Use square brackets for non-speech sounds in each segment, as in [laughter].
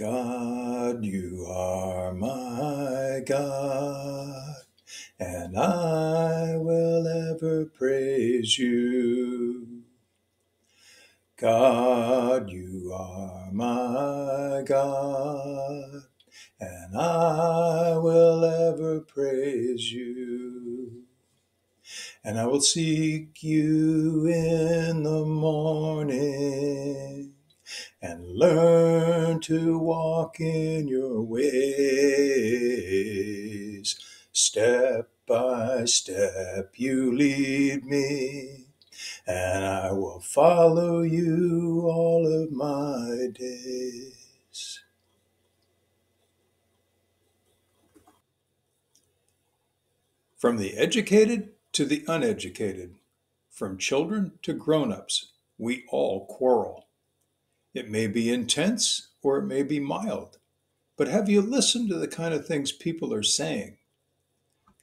God, you are my God, and I will ever praise you. God, you are my God, and I will ever praise you. And I will seek you in the morning and learn to walk in your ways. Step by step, you lead me, and I will follow you all of my days. From the educated to the uneducated, from children to grown ups, we all quarrel. It may be intense or it may be mild, but have you listened to the kind of things people are saying?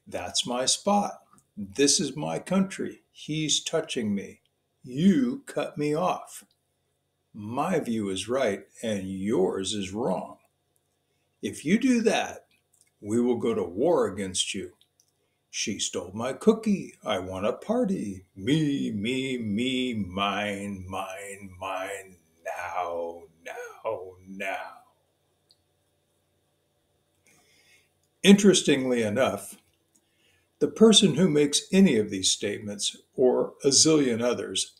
That's my spot. This is my country. He's touching me. You cut me off. My view is right and yours is wrong. If you do that, we will go to war against you. She stole my cookie. I want a party. Me, me, me, mine, mine, mine, now, now, now. Interestingly enough, the person who makes any of these statements, or a zillion others,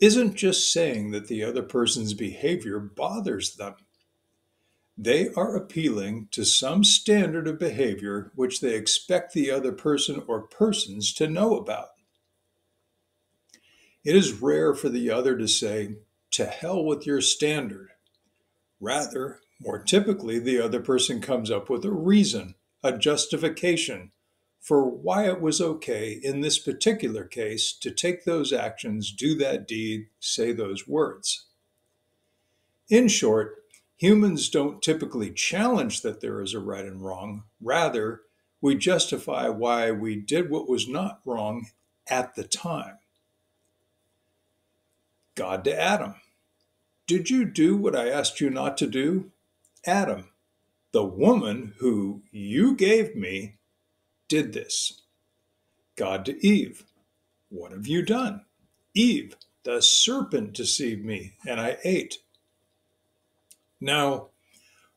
isn't just saying that the other person's behavior bothers them. They are appealing to some standard of behavior which they expect the other person or persons to know about. It is rare for the other to say, to hell with your standard. Rather, more typically, the other person comes up with a reason, a justification for why it was okay in this particular case to take those actions, do that deed, say those words. In short, humans don't typically challenge that there is a right and wrong. Rather, we justify why we did what was not wrong at the time. God to Adam. Did you do what I asked you not to do? Adam, the woman who you gave me did this. God to Eve, what have you done? Eve, the serpent deceived me, and I ate. Now,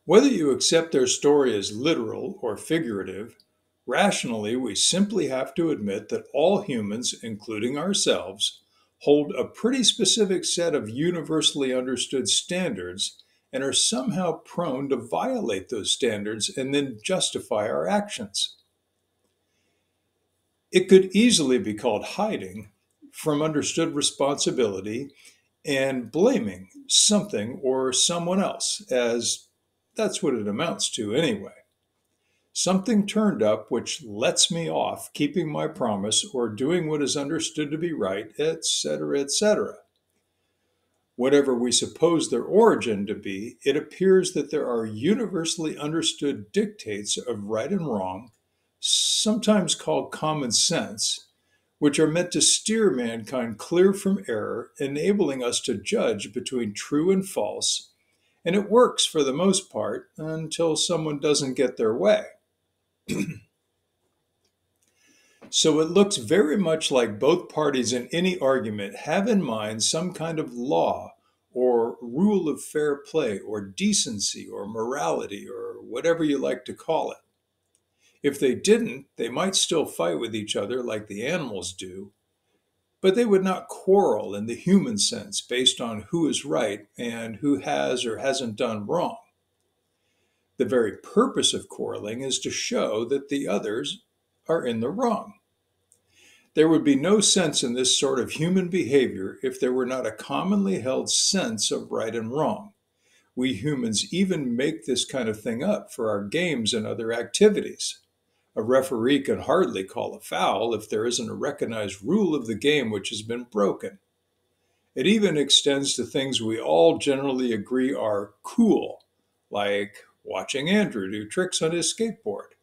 whether you accept their story as literal or figurative, rationally we simply have to admit that all humans, including ourselves, hold a pretty specific set of universally understood standards and are somehow prone to violate those standards and then justify our actions. It could easily be called hiding from understood responsibility and blaming something or someone else, as that's what it amounts to anyway. Something turned up which lets me off keeping my promise or doing what is understood to be right, etc., etc. Whatever we suppose their origin to be, it appears that there are universally understood dictates of right and wrong, sometimes called common sense, which are meant to steer mankind clear from error, enabling us to judge between true and false. And it works for the most part until someone doesn't get their way. [clears throat] so it looks very much like both parties in any argument have in mind some kind of law or rule of fair play or decency or morality or whatever you like to call it. If they didn't, they might still fight with each other like the animals do, but they would not quarrel in the human sense based on who is right and who has or hasn't done wrong. The very purpose of quarreling is to show that the others are in the wrong. There would be no sense in this sort of human behavior if there were not a commonly held sense of right and wrong. We humans even make this kind of thing up for our games and other activities. A referee can hardly call a foul if there isn't a recognized rule of the game which has been broken. It even extends to things we all generally agree are cool, like watching Andrew do tricks on his skateboard.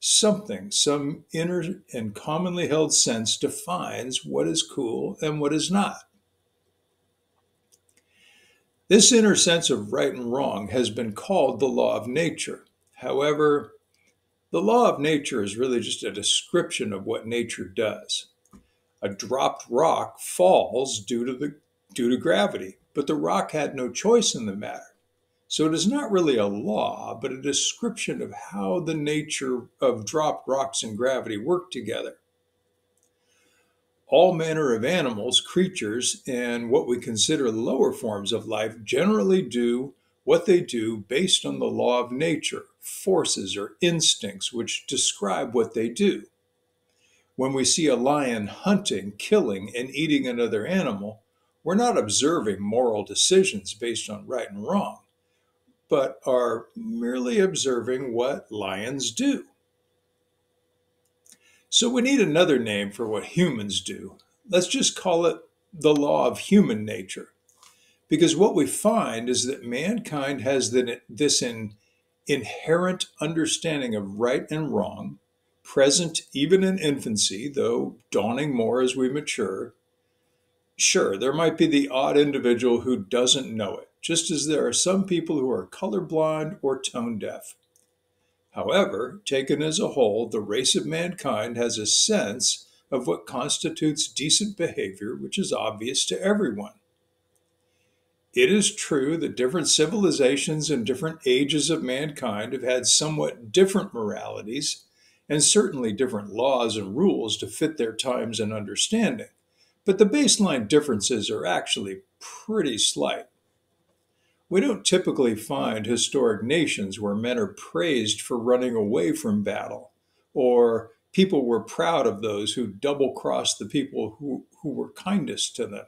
Something, some inner and commonly held sense defines what is cool and what is not. This inner sense of right and wrong has been called the law of nature. However, the law of nature is really just a description of what nature does. A dropped rock falls due to the due to gravity, but the rock had no choice in the matter. So it is not really a law, but a description of how the nature of dropped rocks and gravity work together. All manner of animals, creatures, and what we consider lower forms of life generally do what they do based on the law of nature, forces or instincts which describe what they do. When we see a lion hunting, killing, and eating another animal, we're not observing moral decisions based on right and wrong, but are merely observing what lions do. So we need another name for what humans do. Let's just call it the law of human nature. Because what we find is that mankind has this in, inherent understanding of right and wrong, present even in infancy, though dawning more as we mature. Sure, there might be the odd individual who doesn't know it, just as there are some people who are colorblind or tone deaf. However, taken as a whole, the race of mankind has a sense of what constitutes decent behavior, which is obvious to everyone. It is true that different civilizations and different ages of mankind have had somewhat different moralities and certainly different laws and rules to fit their times and understanding, but the baseline differences are actually pretty slight. We don't typically find historic nations where men are praised for running away from battle, or people were proud of those who double crossed the people who, who were kindest to them.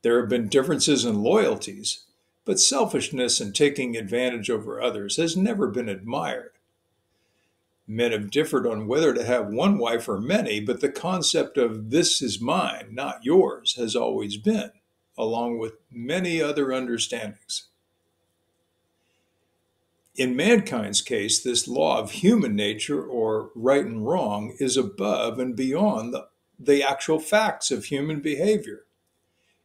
There have been differences in loyalties, but selfishness and taking advantage over others has never been admired. Men have differed on whether to have one wife or many, but the concept of this is mine, not yours, has always been, along with many other understandings. In mankind's case, this law of human nature, or right and wrong, is above and beyond the, the actual facts of human behavior.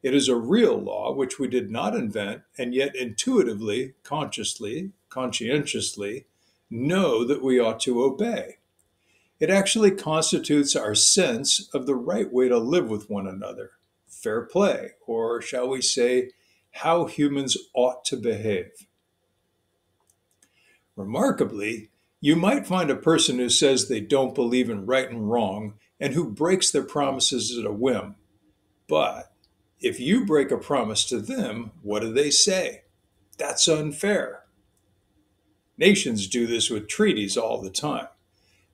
It is a real law which we did not invent, and yet intuitively, consciously, conscientiously know that we ought to obey. It actually constitutes our sense of the right way to live with one another, fair play, or shall we say, how humans ought to behave. Remarkably, you might find a person who says they don't believe in right and wrong and who breaks their promises at a whim. But if you break a promise to them, what do they say? That's unfair. Nations do this with treaties all the time.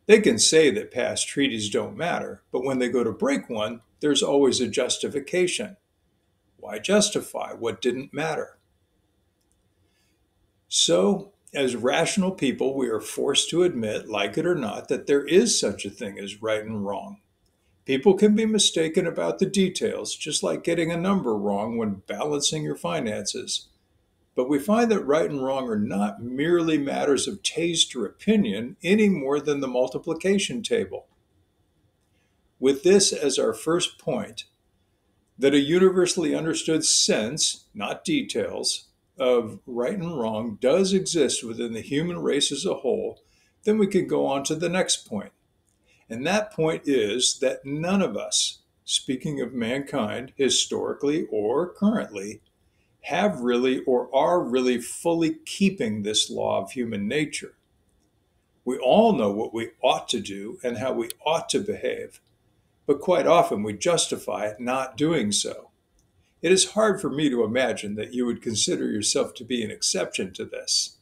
They can say that past treaties don't matter, but when they go to break one, there's always a justification. Why justify what didn't matter? So, as rational people, we are forced to admit, like it or not, that there is such a thing as right and wrong. People can be mistaken about the details, just like getting a number wrong when balancing your finances. But we find that right and wrong are not merely matters of taste or opinion any more than the multiplication table. With this as our first point, that a universally understood sense, not details, of right and wrong does exist within the human race as a whole, then we can go on to the next point. And that point is that none of us, speaking of mankind historically or currently, have really or are really fully keeping this law of human nature. We all know what we ought to do and how we ought to behave, but quite often we justify not doing so. It is hard for me to imagine that you would consider yourself to be an exception to this.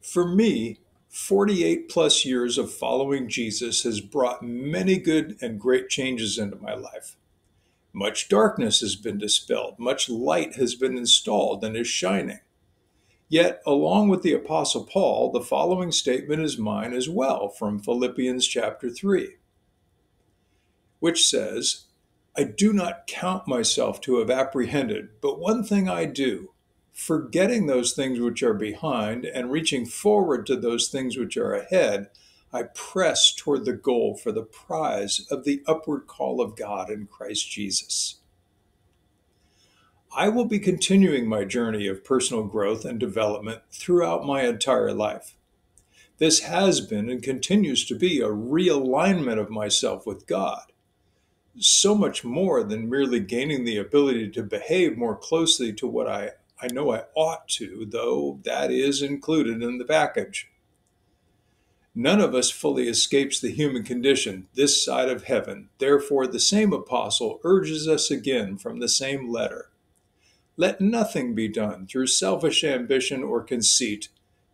For me, 48 plus years of following Jesus has brought many good and great changes into my life. Much darkness has been dispelled, much light has been installed and is shining. Yet, along with the Apostle Paul, the following statement is mine as well from Philippians chapter 3, which says, I do not count myself to have apprehended, but one thing I do forgetting those things which are behind and reaching forward to those things which are ahead, I press toward the goal for the prize of the upward call of God in Christ Jesus. I will be continuing my journey of personal growth and development throughout my entire life. This has been and continues to be a realignment of myself with God. So much more than merely gaining the ability to behave more closely to what I, I know I ought to, though that is included in the package. None of us fully escapes the human condition this side of heaven. Therefore, the same apostle urges us again from the same letter let nothing be done through selfish ambition or conceit,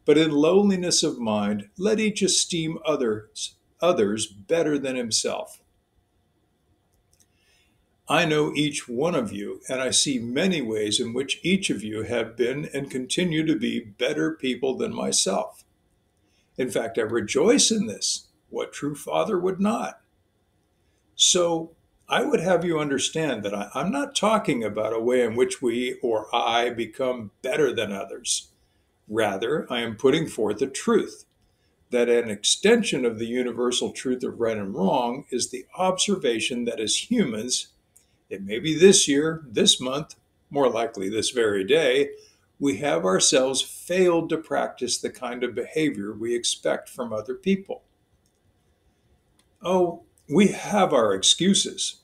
but in lowliness of mind let each esteem others, others better than himself. I know each one of you, and I see many ways in which each of you have been and continue to be better people than myself. In fact, I rejoice in this. What true father would not? So I would have you understand that I, am not talking about a way in which we or I become better than others. Rather, I am putting forth a truth that an extension of the universal truth of right and wrong is the observation that as humans, it may be this year, this month, more likely this very day, we have ourselves failed to practice the kind of behavior we expect from other people. Oh, we have our excuses.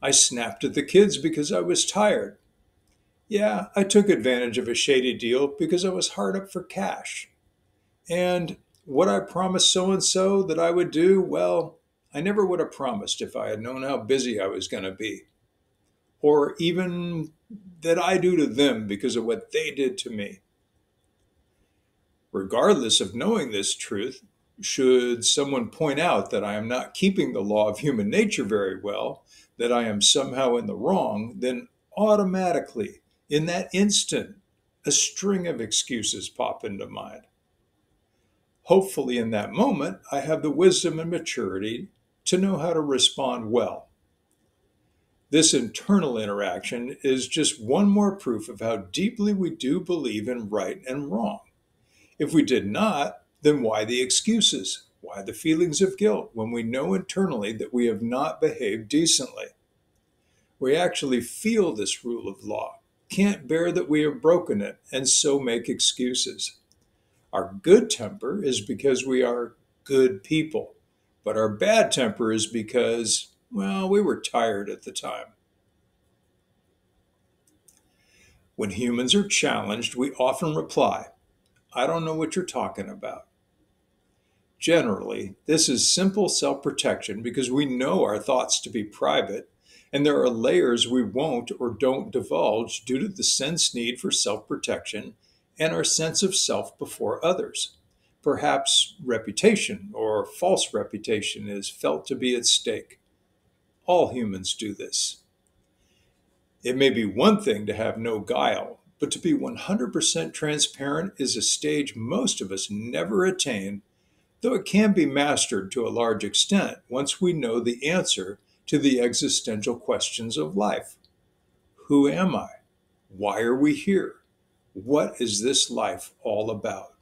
I snapped at the kids because I was tired. Yeah, I took advantage of a shady deal because I was hard up for cash. And what I promised so and so that I would do, well, I never would have promised if I had known how busy I was going to be. Or even that I do to them because of what they did to me. Regardless of knowing this truth, should someone point out that I am not keeping the law of human nature very well, that I am somehow in the wrong, then automatically, in that instant, a string of excuses pop into mind. Hopefully, in that moment, I have the wisdom and maturity to know how to respond well. This internal interaction is just one more proof of how deeply we do believe in right and wrong. If we did not, then why the excuses? Why the feelings of guilt when we know internally that we have not behaved decently? We actually feel this rule of law, can't bear that we have broken it, and so make excuses. Our good temper is because we are good people, but our bad temper is because, well, we were tired at the time. When humans are challenged, we often reply, I don't know what you're talking about. Generally, this is simple self protection because we know our thoughts to be private, and there are layers we won't or don't divulge due to the sense need for self protection and our sense of self before others. Perhaps reputation or false reputation is felt to be at stake. All humans do this. It may be one thing to have no guile, but to be 100% transparent is a stage most of us never attain though it can be mastered to a large extent once we know the answer to the existential questions of life. Who am I? Why are we here? What is this life all about?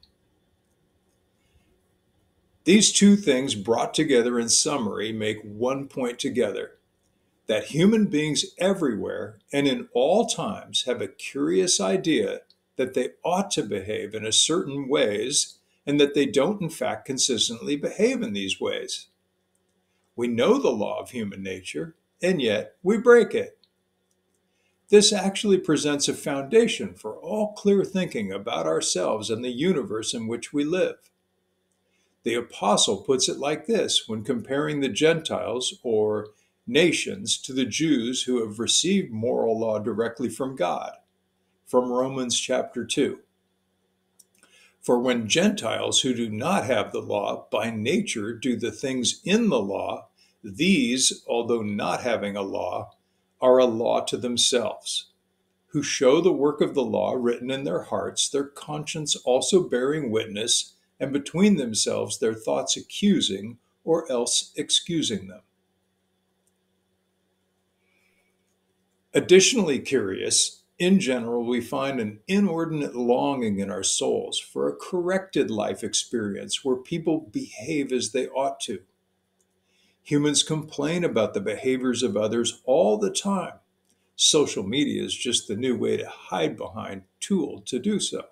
These two things brought together in summary make one point together that human beings everywhere and in all times have a curious idea that they ought to behave in a certain ways and that they don't, in fact, consistently behave in these ways. We know the law of human nature, and yet we break it. This actually presents a foundation for all clear thinking about ourselves and the universe in which we live. The apostle puts it like this when comparing the Gentiles or nations to the Jews who have received moral law directly from God, from Romans chapter 2. For when Gentiles who do not have the law by nature do the things in the law, these, although not having a law, are a law to themselves, who show the work of the law written in their hearts, their conscience also bearing witness, and between themselves their thoughts accusing or else excusing them. Additionally curious, in general, we find an inordinate longing in our souls for a corrected life experience where people behave as they ought to. Humans complain about the behaviors of others all the time, Social media is just the new way to hide behind tool to do so.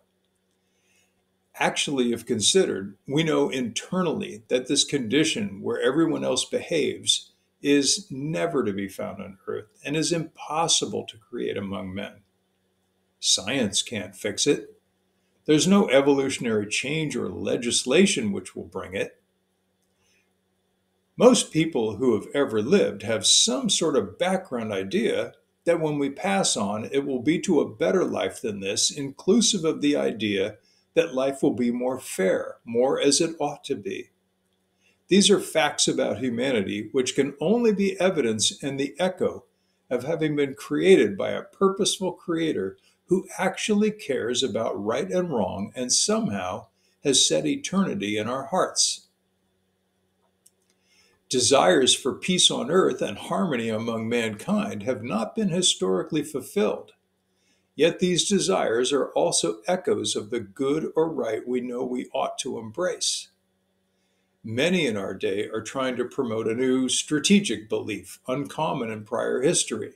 Actually, if considered, we know internally that this condition where everyone else behaves is never to be found on earth and is impossible to create among men. Science can't fix it. There's no evolutionary change or legislation which will bring it. Most people who have ever lived have some sort of background idea that when we pass on, it will be to a better life than this, inclusive of the idea that life will be more fair, more as it ought to be. These are facts about humanity which can only be evidence and the echo of having been created by a purposeful creator who actually cares about right and wrong and somehow has set eternity in our hearts. Desires for peace on earth and harmony among mankind have not been historically fulfilled. Yet these desires are also echoes of the good or right we know we ought to embrace. Many in our day are trying to promote a new strategic belief, uncommon in prior history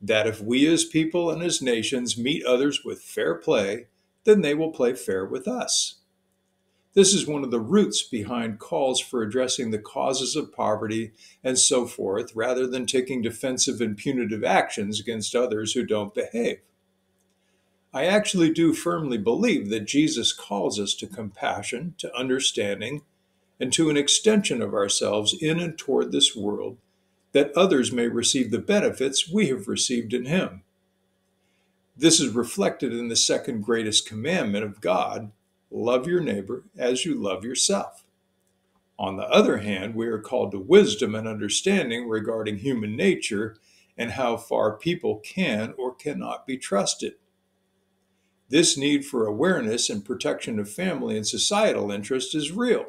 that if we as people and as nations meet others with fair play, then they will play fair with us. This is one of the roots behind calls for addressing the causes of poverty and so forth, rather than taking defensive and punitive actions against others who don't behave. I actually do firmly believe that Jesus calls us to compassion, to understanding, and to an extension of ourselves in and toward this world, that others may receive the benefits we have received in Him. This is reflected in the second greatest commandment of God love your neighbor as you love yourself. On the other hand, we are called to wisdom and understanding regarding human nature and how far people can or cannot be trusted. This need for awareness and protection of family and societal interest is real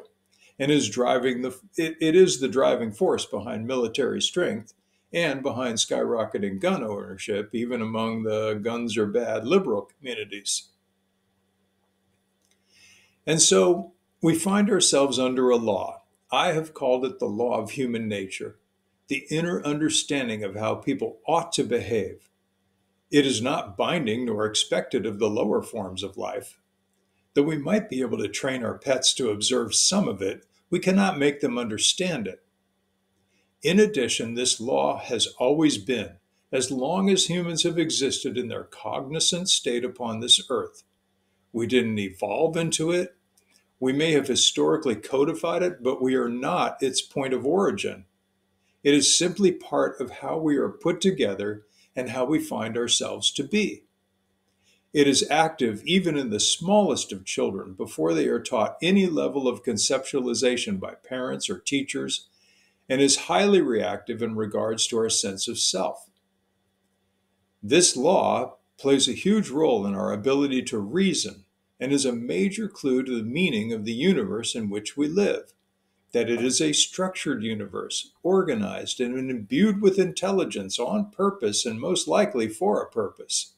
and is driving the it, it is the driving force behind military strength and behind skyrocketing gun ownership even among the guns are bad liberal communities. And so we find ourselves under a law. I have called it the law of human nature, the inner understanding of how people ought to behave it is not binding nor expected of the lower forms of life. Though we might be able to train our pets to observe some of it, we cannot make them understand it. In addition, this law has always been, as long as humans have existed in their cognizant state upon this earth. We didn't evolve into it. We may have historically codified it, but we are not its point of origin. It is simply part of how we are put together and how we find ourselves to be. It is active even in the smallest of children before they are taught any level of conceptualization by parents or teachers, and is highly reactive in regards to our sense of self. This law plays a huge role in our ability to reason and is a major clue to the meaning of the universe in which we live that it is a structured universe, organized and imbued with intelligence on purpose and most likely for a purpose.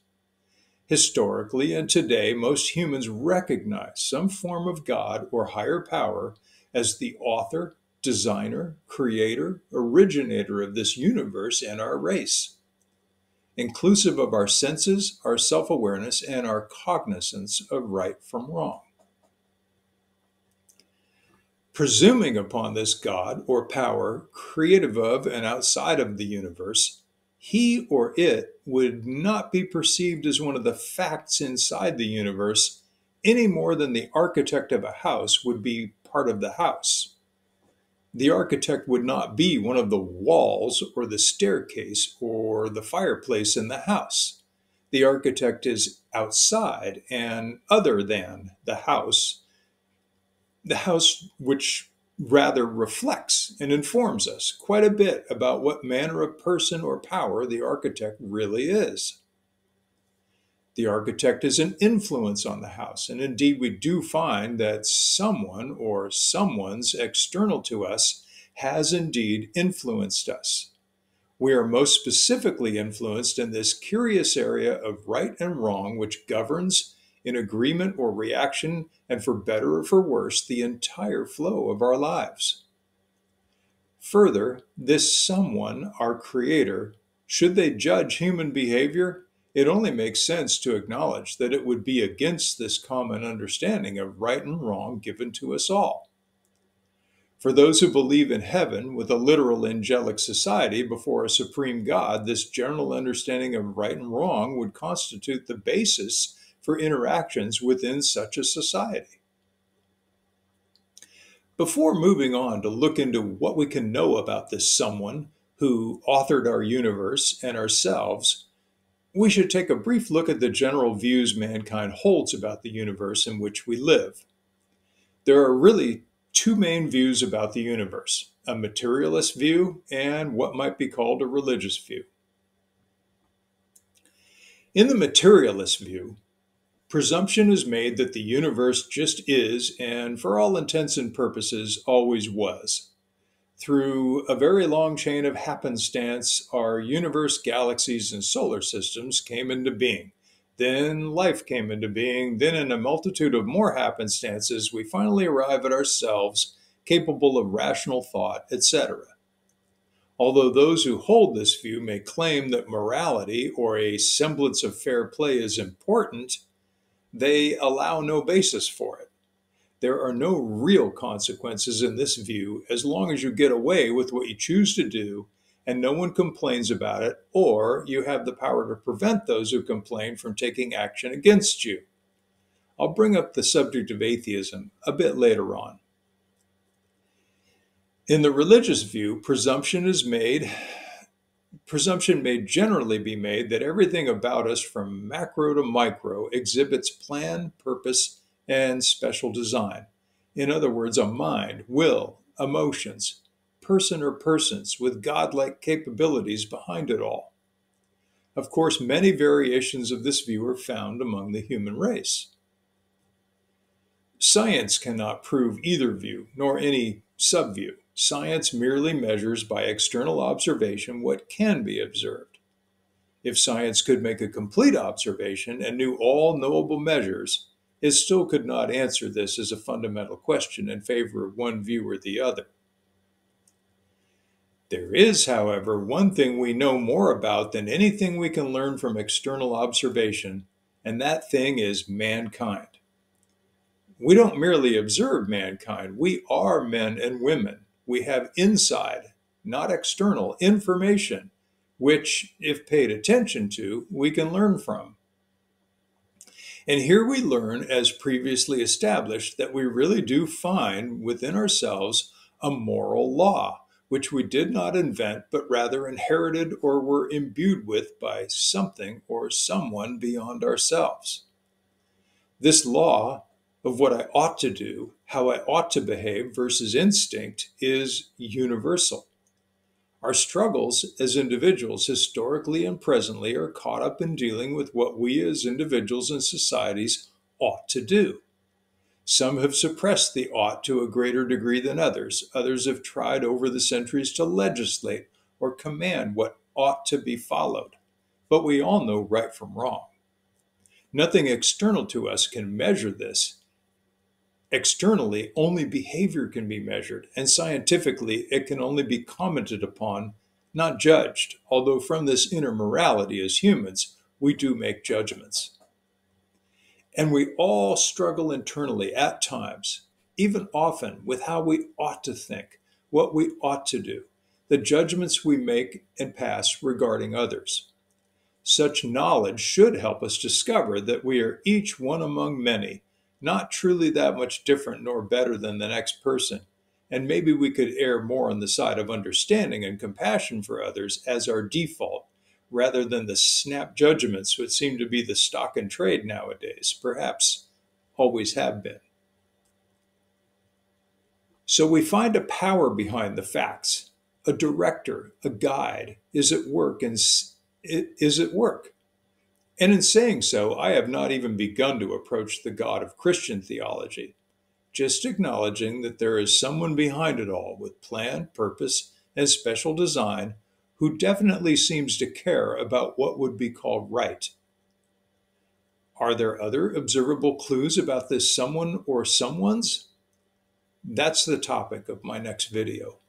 Historically and today, most humans recognize some form of God or higher power as the author, designer, creator, originator of this universe and our race, inclusive of our senses, our self awareness, and our cognizance of right from wrong. Presuming upon this God or power, creative of and outside of the universe, he or it would not be perceived as one of the facts inside the universe any more than the architect of a house would be part of the house. The architect would not be one of the walls or the staircase or the fireplace in the house. The architect is outside and other than the house the house which rather reflects and informs us quite a bit about what manner of person or power the architect really is. The architect is an influence on the house, and indeed, we do find that someone or someone's external to us has indeed influenced us. We are most specifically influenced in this curious area of right and wrong, which governs in agreement or reaction, and for better or for worse, the entire flow of our lives. Further, this someone, our Creator, Should they judge human behavior? It only makes sense to acknowledge that it would be against this common understanding of right and wrong given to us all. For those who believe in heaven with a literal angelic society before a supreme God, this general understanding of right and wrong would constitute the basis for interactions within such a society. Before moving on to look into what we can know about this someone who authored our universe and ourselves, we should take a brief look at the general views mankind holds about the universe in which we live. There are really two main views about the universe a materialist view and what might be called a religious view. In the materialist view, presumption is made that the universe just is, and for all intents and purposes, always was. Through a very long chain of happenstance, our universe, galaxies, and solar systems came into being. Then life came into being. Then, in a multitude of more happenstances, we finally arrive at ourselves, capable of rational thought, etc. Although those who hold this view may claim that morality or a semblance of fair play is important, they allow no basis for it. There are no real consequences in this view as long as you get away with what you choose to do and no one complains about it, or you have the power to prevent those who complain from taking action against you. I'll bring up the subject of atheism a bit later on. In the religious view, presumption is made presumption may generally be made that everything about us from macro to micro exhibits plan, purpose, and special design. In other words, a mind, will, emotions, person or persons with godlike capabilities behind it all. Of course, many variations of this view are found among the human race. Science cannot prove either view, nor any subview. Science merely measures by external observation what can be observed. If science could make a complete observation and knew all knowable measures, it still could not answer this as a fundamental question in favor of one view or the other. There is, however, one thing we know more about than anything we can learn from external observation, and that thing is mankind. We don't merely observe mankind, we are men and women. We have inside, not external, information, which, if paid attention to, we can learn from. And here we learn, as previously established, that we really do find within ourselves a moral law which we did not invent, but rather inherited or were imbued with by something or someone beyond ourselves. This law of what I ought to do, how I ought to behave versus instinct, is universal. Our struggles as individuals, historically and presently, are caught up in dealing with what we as individuals and societies ought to do. Some have suppressed the ought to a greater degree than others. Others have tried over the centuries to legislate or command what ought to be followed. But we all know right from wrong. Nothing external to us can measure this. Externally, only behavior can be measured, and scientifically, it can only be commented upon, not judged, although from this inner morality as humans, we do make judgments. And we all struggle internally at times, even often, with how we ought to think, what we ought to do, the judgments we make and pass regarding others. Such knowledge should help us discover that we are each one among many, not truly that much different nor better than the next person, and maybe we could err more on the side of understanding and compassion for others as our default rather than the snap judgments which seem to be the stock and trade nowadays, perhaps always have been. So we find a power behind the facts. A director, a guide is at work and is at work. And in saying so, I have not even begun to approach the God of Christian theology, just acknowledging that there is someone behind it all with plan, purpose, and special design who definitely seems to care about what would be called right. Are there other observable clues about this someone or someone's? That's the topic of my next video.